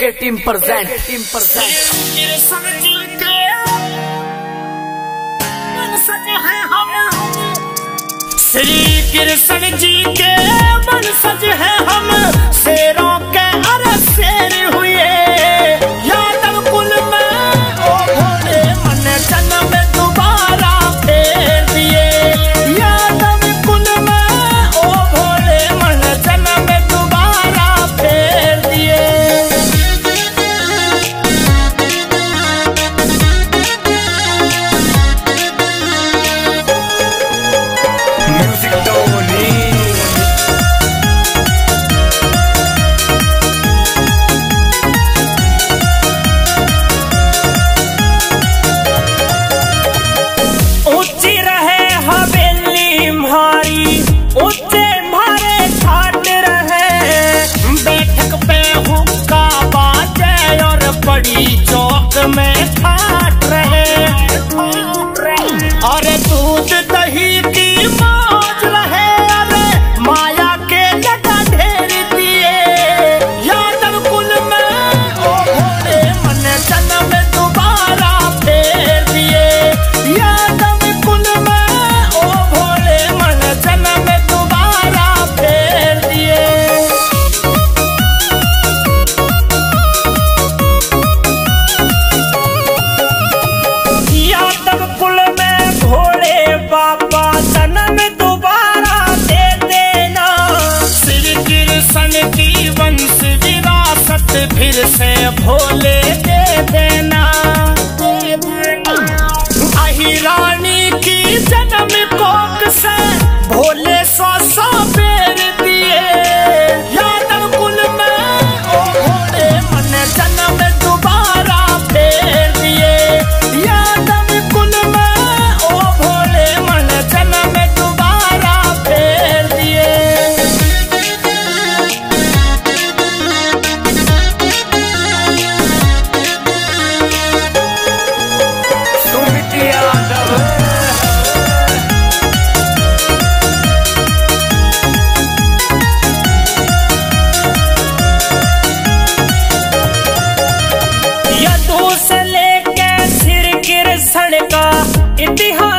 के team percent team percent Shri Krishna ji के मन सज है हम। शेरों और दूध दही की वंश विरासत फिर से भोले दे देना। अहिरानी की जन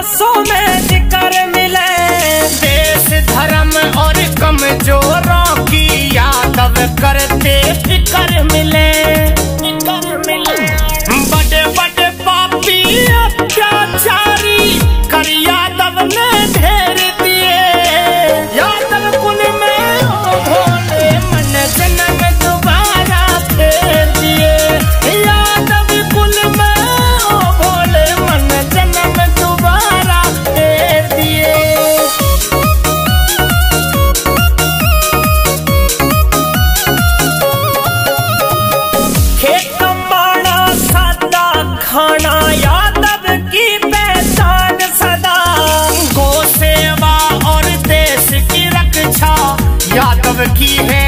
सांसों में जिकर मिले। देश धर्म और कमजोरों की यादव करते The keep